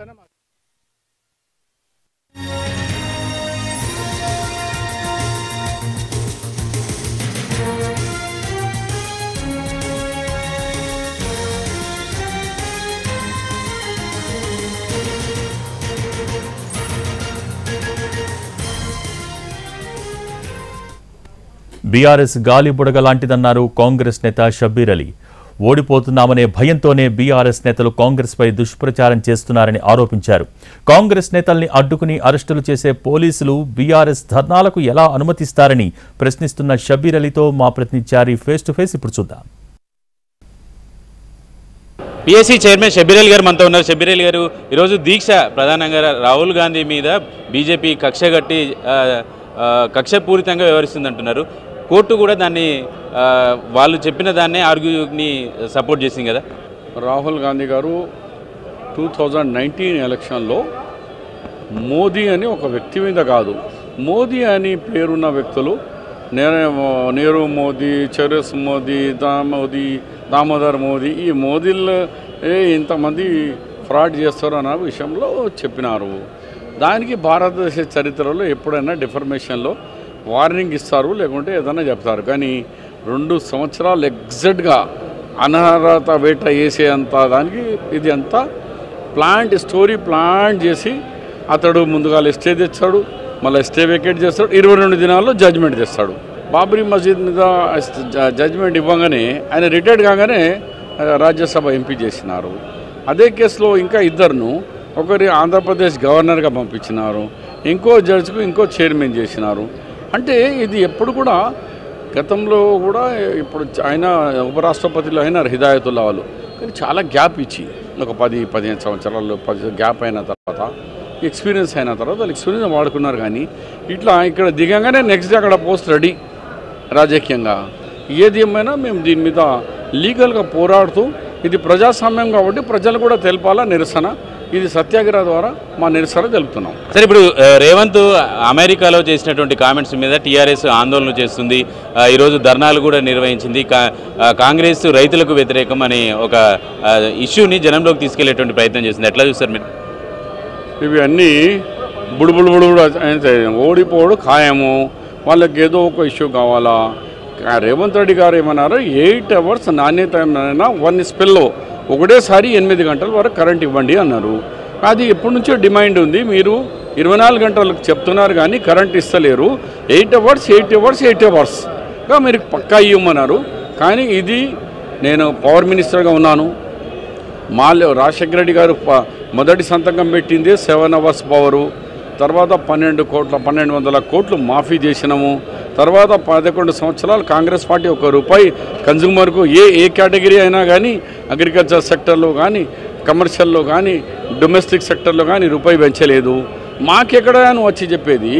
ఇస్తాను బీఆర్ఎస్ గాలి బుడగ లాంటిదన్నారు కాంగ్రెస్ నేత షబ్బీర్ అలీ ఓడిపోతున్నామనే భయంతోనే బీఆర్ఎస్ నేతలు కాంగ్రెస్పై దుష్ప్రచారం చేస్తున్నారని ఆరోపించారు. కాంగ్రెస్ నేతల్ని అడ్డుకుని అరెస్టులు చేసే పోలీసులు బీఆర్ఎస్ ధర్నాలకు ఎలా అనుమతిస్తారని ప్రశ్నిస్తున్న షబీర్ అలీతో మా ప్రతినిధి ఫేస్ టు ఫేస్ ఇప్పుడు చూద్దాం. పిఎస్సీ చైర్మన్ షబీరల్ గారు మనతో ఉన్నారు. షబీరల్ గారు ఈరోజు దీక్ష ప్రధానంగా రాహుల్ గాంధీ మీద బీజేపీ కక్ష కట్టి కక్షపూరితంగా వ్యవహరిస్తుంది అంటున్నారు కోర్టు కూడా దాన్ని వాళ్ళు చెప్పిన దాన్నే ఆర్గ్యూని సపోర్ట్ చేసింది కదా? రాహుల్ గాంధీ గారు టూ థౌజండ్ నైన్టీన్ ఎలక్షన్లో మోదీ అని ఒక వ్యక్తి మీద కాదు మోదీ అని పేరున్న వ్యక్తులు నేనే మోదీ చరస్ మోదీ దామోదీ దామోదర్ మోదీ ఈ మోదీలు ఇంతమంది ఫ్రాడ్ చేస్తారు అన్న విషయంలో చెప్పినారు. దానికి భారతదేశ చరిత్రలో ఎప్పుడైనా డిఫర్మేషన్లో వార్నింగ్ ఇస్తారు లేకుంటే ఏదైనా చెప్తారు. కానీ రెండు సంవత్సరాలు ఎగ్జాక్ట్గా అనర్హత వేట వేసేంత దానికి ఇది అంతా ప్లాంట్ స్టోరీ ప్లాంట్ చేసి అతడు ముందుగా స్టే తెచ్చాడు మళ్ళీ స్టే వెకేట్ చేస్తాడు ఇరవై రెండు దినాల్లో జడ్జిమెంట్ తెస్తాడు. బాబ్రీ మసీద్ మీద జడ్జ్మెంట్ జడ్జిమెంట్ ఇవ్వగానే ఆయన రిటైర్డ్ కాగానే రాజ్యసభ ఎంపీ చేసినారు. అదే కేసులో ఇంకా ఇద్దరును ఒకరి ఆంధ్రప్రదేశ్ గవర్నర్గా పంపించినారు ఇంకో జడ్జ్కు ఇంకో చైర్మన్ చేసినారు. అంటే ఇది ఎప్పుడు కూడా గతంలో కూడా ఇప్పుడు ఆయన ఉపరాష్ట్రపతిలో అయినారు హిదాయతుల్లా వాళ్ళు కానీ చాలా గ్యాప్ ఇచ్చి ఒక పది పదిహేను సంవత్సరాలు పది గ్యాప్ అయిన తర్వాత ఎక్స్పీరియన్స్ అయిన తర్వాత వాళ్ళు ఎక్స్పీరియన్స్ వాడుకున్నారు కానీ ఇట్లా ఇక్కడ దిగంగానే నెక్స్ట్ డే అక్కడ పోస్ట్ రెడీ రాజకీయంగా. ఏది ఏమైనా మేము దీని మీద లీగల్గా పోరాడుతూ ఇది ప్రజాస్వామ్యం కాబట్టి ప్రజలు కూడా తెలపాలా నిరసన ఇది సత్యాగ్రహ ద్వారా మా నిరసన తెలుపుతున్నాం. సరే ఇప్పుడు రేవంత్ అమెరికాలో చేసినటువంటి కామెంట్స్ మీద టీఆర్ఎస్ ఆందోళన చేస్తుంది. ఈరోజు ధర్నాలు కూడా నిర్వహించింది. కాంగ్రెస్ రైతులకు వ్యతిరేకం అనే ఒక ఇష్యూని జనంలోకి తీసుకెళ్ళేటువంటి ప్రయత్నం చేసింది. ఎట్లా చూస్తారు మీరు? ఇవి అన్నీ బుడుబుడు బుడుబుడు అంటే ఓడిపోవడు ఖాయము. వాళ్ళకి ఏదో ఒక ఇష్యూ కావాలా? రేవంత్ రెడ్డి గారు ఏమన్నారు? ఎయిట్ అవర్స్ నాణ్యత వన్ స్పెల్లో ఒకటేసారి ఎనిమిది గంటల వరకు కరెంట్ ఇవ్వండి అన్నారు. అది ఎప్పటి నుంచో డిమాండ్ ఉంది. మీరు ఇరవై నాలుగు గంటలకు చెప్తున్నారు కానీ కరెంట్ ఇస్తలేరు. Eight hours eight hours eight అవర్స్గా మీరు పక్కా ఇవ్వమన్నారు. కానీ ఇది నేను పవర్ మినిస్టర్గా ఉన్నాను. మాల్య రాజశేఖర రెడ్డి గారు మొదటి సంతకం పెట్టింది సెవెన్ అవర్స్ పవరు. తర్వాత పన్నెండు కోట్ల పన్నెండు వందల కోట్లు మాఫీ చేసినాము. తర్వాత పదకొండు సంవత్సరాలు కాంగ్రెస్ పార్టీ ఒక రూపాయి కన్జ్యూమర్కు ఏ ఏ కేటగిరీ అయినా కానీ అగ్రికల్చర్ సెక్టర్లో కానీ కమర్షియల్లో కానీ డొమెస్టిక్ సెక్టర్లో కానీ రూపాయి పెంచలేదు. మాకెక్కడ నువ్వు వచ్చి చెప్పేది?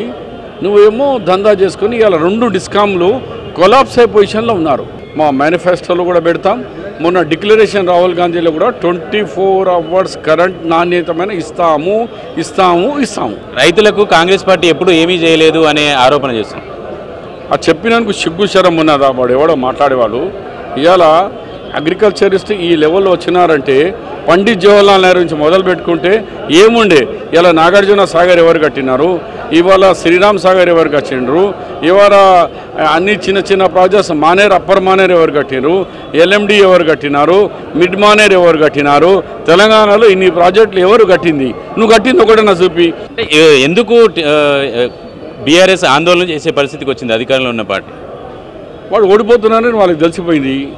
నువ్వేమో దందా చేసుకుని ఇలా రెండు డిస్కామ్లు కొలాప్స్ అయ్యే పొజిషన్లో ఉన్నారు. మా మేనిఫెస్టోలో కూడా పెడతాం. మొన్న డిక్లరేషన్ రాహుల్ గాంధీలో కూడా ట్వంటీ ఫోర్ అవర్స్ కరెంట్ నాణ్యతమైన ఇస్తాము ఇస్తాము ఇస్తాము. రైతులకు కాంగ్రెస్ పార్టీ ఎప్పుడు ఏమీ చేయలేదు అనే ఆరోపణ చేస్తాం ఆ చెప్పినందుకు సిగ్గు శరం ఉన్నదా వాడు? ఎవడో మాట్లాడేవాళ్ళు ఇవాళ అగ్రికల్చరిస్ట్ ఈ లెవెల్లో వచ్చినారంటే పండిత్ జవహర్లాల్ నెహ్రూ నుంచి మొదలు పెట్టుకుంటే ఏముండే? ఇలా నాగార్జున సాగర్ ఎవరు కట్టినారు? ఇవాళ శ్రీరామ్ సాగర్ ఎవరు కట్టిండ్రు? ఇవాళ అన్ని చిన్న చిన్న ప్రాజెక్ట్స్ మానేర్ అప్పర్ మానేర్ ఎవరు కట్టినారు ఎల్ఎండి ఎవరు కట్టినారు? మిడ్ మానేర్ ఎవరు కట్టినారు? తెలంగాణలో ఇన్ని ప్రాజెక్టులు ఎవరు కట్టింది? నువ్వు కట్టింది ఒకటన్నా చూపి ఎందుకు బీఆర్ఎస్ ఆందోళన చేసే పరిస్థితికి వచ్చింది అధికారంలో ఉన్న పార్టీ. వాళ్ళు ఓడిపోతున్నారని వాళ్ళకి తెలిసిపోయింది.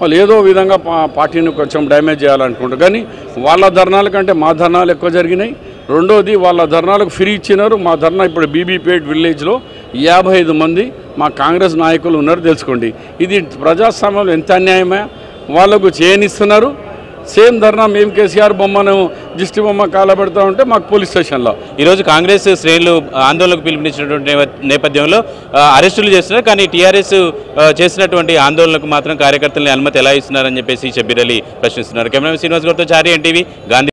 వాళ్ళు ఏదో విధంగా పా- పార్టీని కొంచెం డ్యామేజ్ చేయాలనుకుంటారు. కానీ వాళ్ళ ధర్నాల కంటే మా ధర్నాలు ఎక్కువ జరిగినాయి. రెండోది వాళ్ళ ధర్నాలకు ఫ్రీ ఇచ్చినారు. మా ధర్నా ఇప్పుడు బీబీపేట్ విలేజ్లో యాభై ఐదు మంది మా కాంగ్రెస్ నాయకులు ఉన్నారు తెలుసుకోండి. ఇది ప్రజాస్వామ్యంలో ఎంత అన్యాయమే? వాళ్ళకు చేయనిస్తున్నారు. సేమ్ ధర్నా మేము కేసీఆర్ బొమ్మను దిష్టి బొమ్మ కాలబెడతా ఉంటే మాకు పోలీస్ స్టేషన్లో. ఈరోజు కాంగ్రెస్ శ్రేణులు ఆందోళనకు పిలుపునిచ్చినటువంటి నేపథ్యంలో అరెస్టులు చేస్తున్నారు. కానీ టీఆర్ఎస్ చేసినటువంటి ఆందోళనకు మాత్రం కార్యకర్తలని అనుమతి ఎలా ఇస్తున్నారని చెప్పేసి షబ్బీర్ అలీ ప్రశ్నిస్తున్నారు. కెమెరా శ్రీనివాస్ గారితో చారి ఎన్టీవీ గాంధీ